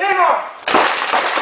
ゲームオン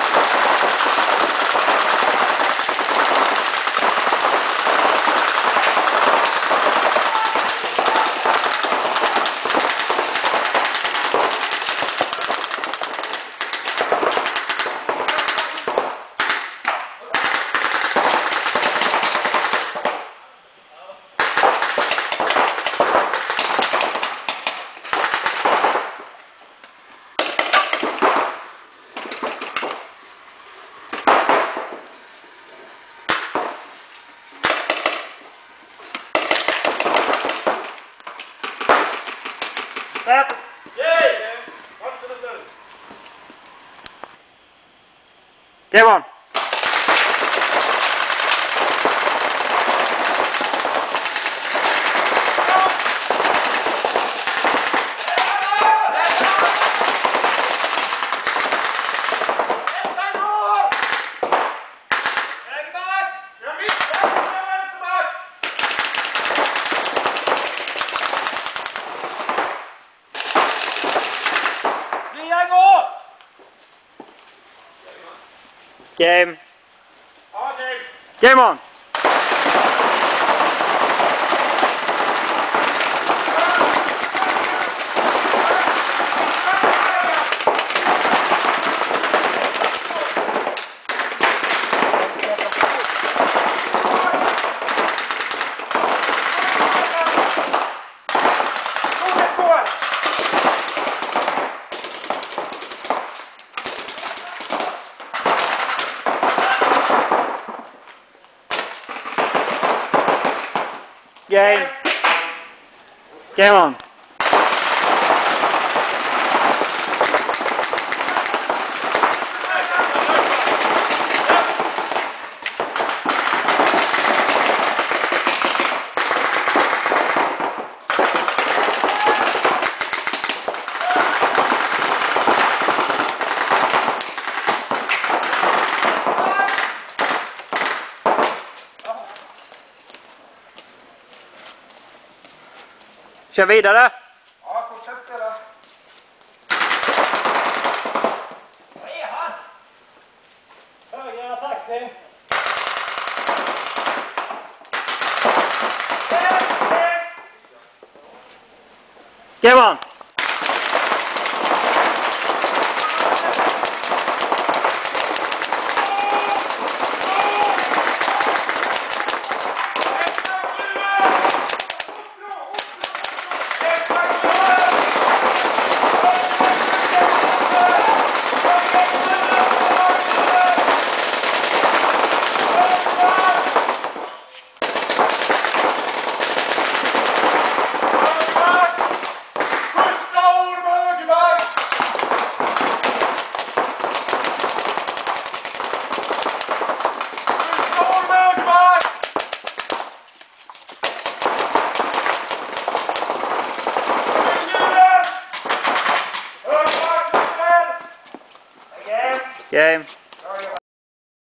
Stop. Yay! Come on. Game. Game on! Game. Game on. Kör vidare. Ja, fortsätt spela. Höger attacksving. Game on. Yay.